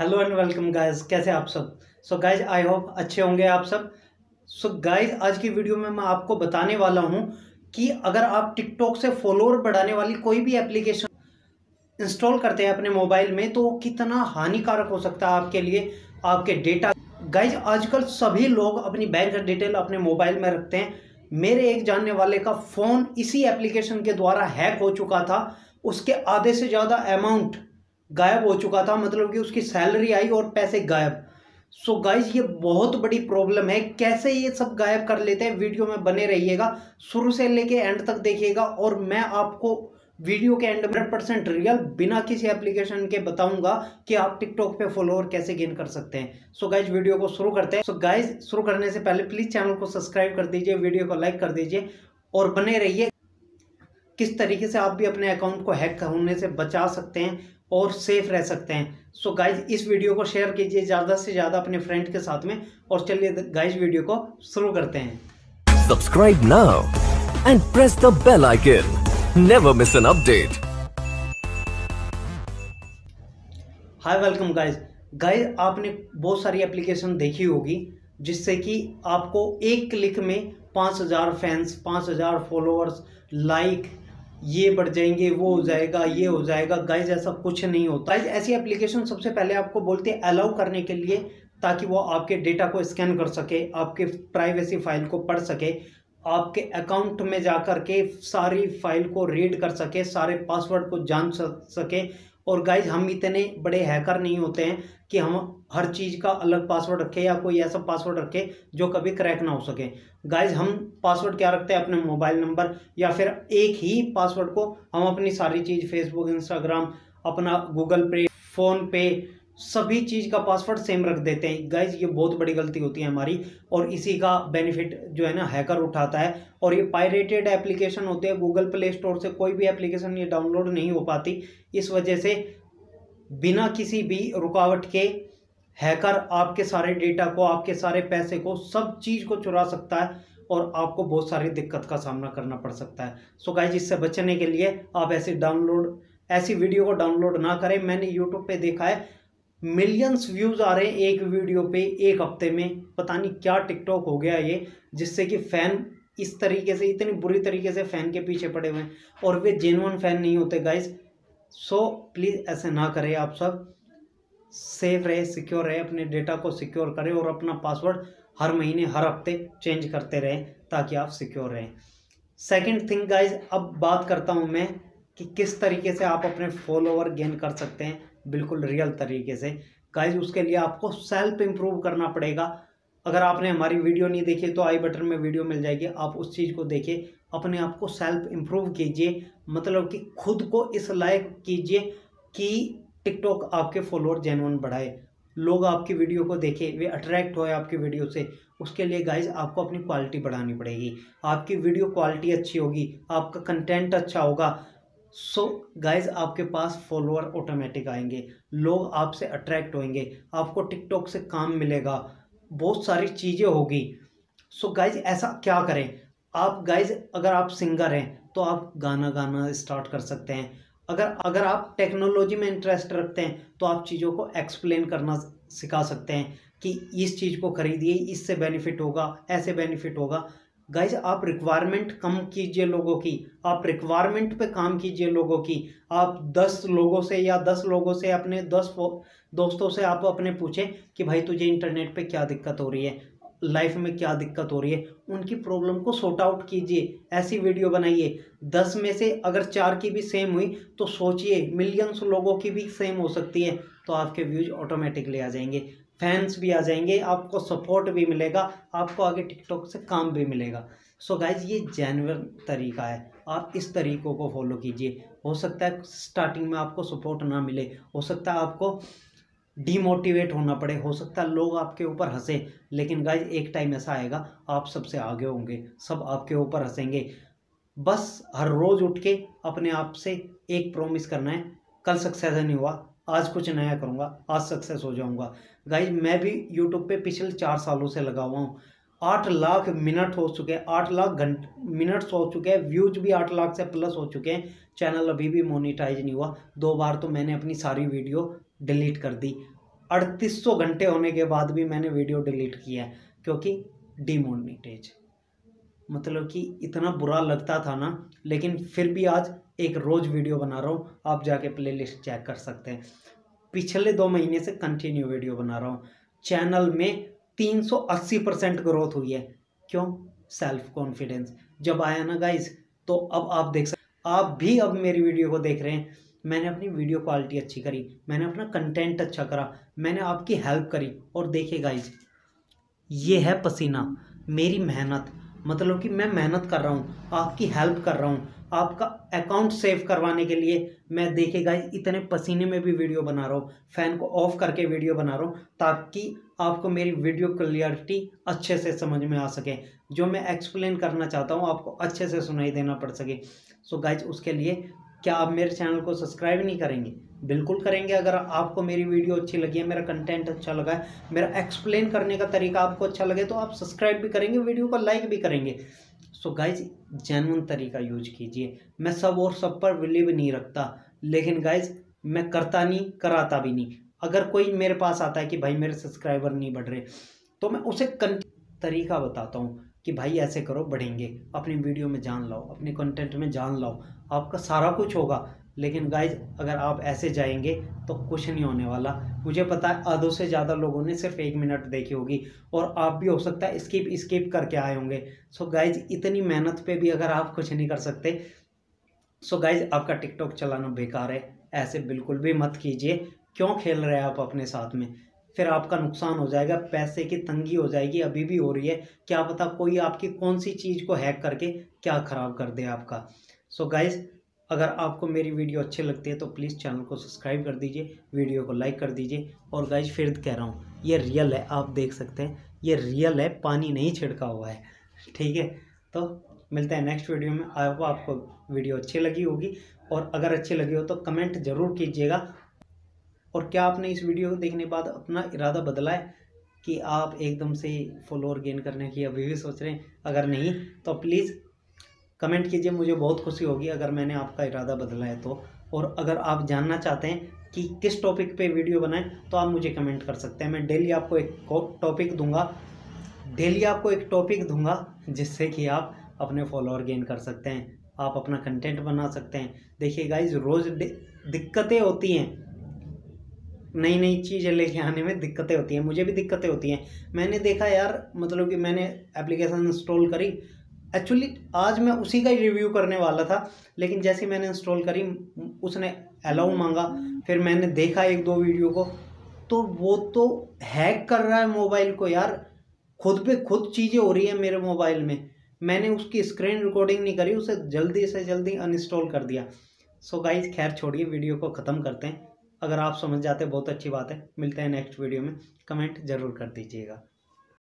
Hello and welcome guys कैसे आप सब? सो गाइस आई होप अच्छे होंगे आप सब। सो so गाइस आज की वीडियो में मैं आपको बताने वाला हूँ कि अगर आप टिकटॉक से फॉलोअर बढ़ाने वाली कोई भी एप्लीकेशन इंस्टॉल करते हैं अपने मोबाइल में तो कितना हानिकारक हो सकता है आपके लिए, आपके डेटा गाइज़ आजकल सभी लोग अपनी बैंक डिटेल अपने मोबाइल में रखते हैं। मेरे एक जानने वाले का फ़ोन इसी एप्लीकेशन के द्वारा हैक हो चुका था। उसके आधे से ज़्यादा अमाउंट गायब हो चुका था मतलब कि उसकी सैलरी आई और पैसे गायब। सो so गाइज़ ये बहुत बड़ी प्रॉब्लम है। कैसे ये सब गायब कर लेते हैं? वीडियो में बने रहिएगा। शुरू से लेके एंड तक देखिएगा और मैं आपको वीडियो के एंड हंड्रेड परसेंट रियल बिना किसी एप्लीकेशन के बताऊँगा कि आप टिकटॉक पे फॉलोअर कैसे गेन कर सकते हैं। सो गाइज़ वीडियो को शुरू करते हैं। सो गाइज़ शुरू करने से पहले प्लीज़ चैनल को सब्सक्राइब कर दीजिए वीडियो को लाइक कर दीजिए और बने रहिए। किस तरीके से आप भी अपने अकाउंट को हैक होने से बचा सकते हैं? और सेफ़ रह सकते हैं सो so गाइज़ इस वीडियो को शेयर कीजिए ज़्यादा से ज़्यादा अपने फ्रेंड के साथ में और चलिए गाइज़ वीडियो को शुरू करते हैं Subscribe now and press the bell icon. Never miss an update. Hi welcome guys guys आपने बहुत सारी एप्लीकेशन देखी होगी जिससे कि आपको एक क्लिक में पाँच हज़ार फैंस पाँच हज़ार फॉलोअर्स लाइक ये बढ़ जाएँगे वो हो जाएगा ये हो जाएगा। गाइज़ ऐसा कुछ नहीं होता। गाइज़ ऐसी एप्लीकेशन सबसे पहले आपको बोलते हैं अलाउ करने के लिए ताकि वो आपके डेटा को स्कैन कर सके आपके प्राइवेसी फ़ाइल को पढ़ सके आपके अकाउंट में जा कर के सारी फ़ाइल को रीड कर सके सारे पासवर्ड को जान सके और गाइज़ हम इतने बड़े हैकर नहीं होते हैं कि हम हर चीज़ का अलग पासवर्ड रखें या कोई ऐसा पासवर्ड रखें जो कभी क्रैक ना हो सके। गाइज़ हम पासवर्ड क्या रखते हैं? अपने मोबाइल नंबर या फिर एक ही पासवर्ड को हम अपनी सारी चीज़ फेसबुक इंस्टाग्राम अपना गूगल पे फ़ोन पे सभी चीज़ का पासवर्ड सेम रख देते हैं। गाइज़ ये बहुत बड़ी गलती होती है हमारी और इसी का बेनिफिट जो है ना हैकर उठाता है। और ये पायरेटेड एप्लीकेशन होते हैं गूगल प्ले स्टोर से कोई भी एप्लीकेशन ये डाउनलोड नहीं हो पाती। इस वजह से बिना किसी भी रुकावट के हैकर आपके सारे डेटा को, आपके सारे पैसे को, सब चीज़ को चुरा सकता है और आपको बहुत सारी दिक्कत का सामना करना पड़ सकता है। सो गाइज़ इससे बचने के लिए आप ऐसे डाउनलोड ऐसी वीडियो को डाउनलोड ना करें। मैंने यूट्यूब पे देखा है मिलियंस व्यूज़ आ रहे हैं एक वीडियो पे एक हफ़्ते में। पता नहीं क्या टिकटॉक हो गया ये, जिससे कि फ़ैन इस तरीके से, इतनी बुरी तरीके से फ़ैन के पीछे पड़े हुए हैं और वे जेनुअन फ़ैन नहीं होते गाइज़ सो प्लीज़ ऐसे ना करें आप सब। सेफ़ रहे सिक्योर रहे, अपने डेटा को सिक्योर करें और अपना पासवर्ड हर महीने, हर हफ़्ते चेंज करते रहें, ताकि आप सिक्योर रहें। सेकेंड थिंग गाइज़ अब बात करता हूँ मैं कि किस तरीके से आप अपने फॉलोवर गेन कर सकते हैं। बिल्कुल रियल तरीके से। गाइज़ उसके लिए आपको सेल्फ इम्प्रूव करना पड़ेगा। अगर आपने हमारी वीडियो नहीं देखी तो आई बटन में वीडियो मिल जाएगी। आप उस चीज़ को देखिए अपने आप को सेल्फ इम्प्रूव कीजिए। मतलब कि खुद को इस लायक कीजिए कि टिकटॉक आपके फॉलोअर जेनवन बढ़ाए। लोग आपकी वीडियो को देखें, वे अट्रैक्ट होए आपकी वीडियो से। उसके लिए गाइज़ आपको अपनी क्वालिटी बढ़ानी पड़ेगी। आपकी वीडियो क्वालिटी अच्छी होगी, आपका कंटेंट अच्छा होगा। सो so, गाइज़ आपके पास फॉलोअर ऑटोमेटिक आएँगे। लोग आपसे अट्रैक्ट होंगे आपको टिकटॉक से काम मिलेगा। बहुत सारी चीज़ें होगी। सो so, गाइज़ ऐसा क्या करें? आप गाइज़ अगर आप सिंगर हैं तो आप गाना गाना स्टार्ट कर सकते हैं। अगर अगर आप टेक्नोलॉजी में इंटरेस्ट रखते हैं तो आप चीज़ों को एक्सप्लेन करना सिखा सकते हैं कि इस चीज़ को खरीदिए इससे बेनिफिट होगा ऐसे बेनिफिट होगा। गाइज़ आप रिक्वायरमेंट कम कीजिए लोगों की। आप रिक्वायरमेंट पे काम कीजिए लोगों की। आप दस लोगों से या दस लोगों से अपने दस दोस्तों से आप अपने पूछें कि भाई, तुझे इंटरनेट पे क्या दिक्कत हो रही है? लाइफ में क्या दिक्कत हो रही है? उनकी प्रॉब्लम को सॉर्ट आउट कीजिए। ऐसी वीडियो बनाइए। दस में से अगर चार की भी सेम हुई तो सोचिए मिलियंस लोगों की भी सेम हो सकती है तो आपके व्यूज़ ऑटोमेटिकली आ जाएँगे। फैंस भी आ जाएँगे, आपको सपोर्ट भी मिलेगा, आपको आगे टिकटॉक से काम भी मिलेगा। सो so गाइज़ ये जेनवन तरीका है। आप इस तरीक़ों को फॉलो कीजिए। हो सकता है स्टार्टिंग में आपको सपोर्ट ना मिले, हो सकता है आपको डीमोटिवेट होना पड़े, हो सकता है लोग आपके ऊपर हंसे, लेकिन गाइज़ एक टाइम ऐसा आएगा, आप सबसे आगे होंगे, सब आपके ऊपर हंसेंगे। बस हर रोज़ उठ के अपने आप से एक प्रॉमिस करना है, कल सक्सेस नहीं हुआ आज कुछ नया करूँगा, आज सक्सेस हो जाऊँगा। गाइज़ मैं भी यूट्यूब पे पिछले चार सालों से लगा हुआ हूँ। आठ लाख मिनट हो चुके हैं, आठ लाख घंट मिनट्स हो चुके हैं व्यूज़ भी आठ लाख से प्लस हो चुके हैं। चैनल अभी भी मोनिटाइज नहीं हुआ। दो बार तो मैंने अपनी सारी वीडियो डिलीट कर दी। अड़तीस सौ घंटे होने के बाद भी मैंने वीडियो डिलीट किया है, क्योंकि डीमोनिटाइज मतलब कि इतना बुरा लगता था ना, लेकिन फिर भी आज एक रोज़ वीडियो बना रहा हूँ, आप जाके प्लेलिस्ट चेक कर सकते हैं। पिछले दो महीने से कंटिन्यू वीडियो बना रहा हूँ। चैनल में 380 परसेंट ग्रोथ हुई है। क्यों? सेल्फ कॉन्फिडेंस जब आया ना गाइज़ तो अब आप देख सकते आप भी अब मेरी वीडियो को देख रहे हैं। मैंने अपनी वीडियो क्वालिटी अच्छी करी। मैंने अपना कंटेंट अच्छा करा। मैंने आपकी हेल्प करी। और देखिए गाइज़ ये है पसीना। मेरी मेहनत। मतलब कि मैं मेहनत कर रहा हूँ। आपकी हेल्प कर रहा हूँ। आपका अकाउंट सेव करवाने के लिए मैं देखेगा इतने पसीने में भी वीडियो बना रहा हूँ। फ़ैन को ऑफ़ करके वीडियो बना रहा हूँ ताकि आपको मेरी वीडियो क्लियरिटी अच्छे से समझ में आ सके। जो मैं एक्सप्लेन करना चाहता हूँ, आपको अच्छे से सुनाई देना पड़ सके। सो so गाइज़ उसके लिए क्या आप मेरे चैनल को सब्सक्राइब नहीं करेंगे? बिल्कुल करेंगे। अगर आपको मेरी वीडियो अच्छी लगी है, मेरा कंटेंट अच्छा लगा है, मेरा एक्सप्लेन करने का तरीका आपको अच्छा लगे तो आप सब्सक्राइब भी करेंगे वीडियो को लाइक भी करेंगे। सो गाइज़ जेनवन तरीका यूज़ कीजिए। मैं सब और सब पर बिलीव नहीं रखता, लेकिन गाइज़ मैं करता नहीं, कराता भी नहीं। अगर कोई मेरे पास आता है कि भाई मेरे सब्सक्राइबर नहीं बढ़ रहे तो मैं उसे तरीका बताता हूँ कि भाई ऐसे करो, बढ़ेंगे। अपनी वीडियो में जान लाओ, अपने कंटेंट में जान लाओ। आपका सारा कुछ होगा। लेकिन गाइज़ अगर आप ऐसे जाएँगे तो कुछ नहीं होने वाला। मुझे पता है, आधों से ज़्यादा लोगों ने सिर्फ़ एक मिनट देखी होगी, और आप भी हो सकता है स्किप स्किप करके आए होंगे। सो गाइज़ इतनी मेहनत पे भी अगर आप कुछ नहीं कर सकते सो गाइज़ आपका टिकटॉक चलाना बेकार है। ऐसे बिल्कुल भी मत कीजिए। क्यों खेल रहे हैं आप अपने साथ में? फिर आपका नुकसान हो जाएगा, पैसे की तंगी हो जाएगी, अभी भी हो रही है। क्या पता कोई आपकी कौन सी चीज़ को हैक करके क्या ख़राब कर दे आपका। सो so गाइज़ अगर आपको मेरी वीडियो अच्छी लगती है तो प्लीज़ चैनल को सब्सक्राइब कर दीजिए, वीडियो को लाइक कर दीजिए और गाइज़ फिर कह रहा हूँ, ये रियल है, आप देख सकते हैं, ये रियल है, पानी नहीं छिड़का हुआ है, ठीक है? तो मिलते हैं नेक्स्ट वीडियो में, आई होप आपको वीडियो अच्छी लगी होगी और अगर अच्छी लगी हो तो कमेंट ज़रूर कीजिएगा। और क्या आपने इस वीडियो को देखने के बाद अपना इरादा बदला है कि आप एकदम से फॉलोअर गेन करने की अभी भी सोच रहे हैं? अगर नहीं तो प्लीज़ कमेंट कीजिए, मुझे बहुत खुशी होगी अगर मैंने आपका इरादा बदला है तो। और अगर आप जानना चाहते हैं कि किस टॉपिक पे वीडियो बनाएँ तो आप मुझे कमेंट कर सकते हैं। मैं डेली आपको एक टॉपिक दूँगा। डेली आपको एक टॉपिक दूँगा, जिससे कि आप अपने फॉलोअर गेन कर सकते हैं। आप अपना कंटेंट बना सकते हैं। देखिए गाइज़ रोज़ दिक्कतें होती हैं। नई नई चीज़ें लेके आने में दिक्कतें होती हैं। मुझे भी दिक्कतें होती हैं। मैंने देखा यार मतलब कि मैंने एप्लीकेशन इंस्टॉल करी एक्चुअली आज मैं उसी का ही रिव्यू करने वाला था लेकिन जैसे मैंने इंस्टॉल करी उसने अलाउ मांगा फिर मैंने देखा एक दो वीडियो को तो वो तो हैक कर रहा है मोबाइल को यार। खुद पे खुद चीज़ें हो रही है मेरे मोबाइल में। मैंने उसकी स्क्रीन रिकॉर्डिंग नहीं करी उसे जल्दी से जल्दी अनइंस्टॉल कर दिया। सो so गाइज़ खैर छोड़िए वीडियो को ख़त्म करते हैं। अगर आप समझ जाते बहुत अच्छी बात है। मिलते हैं नेक्स्ट वीडियो में। कमेंट ज़रूर कर दीजिएगा।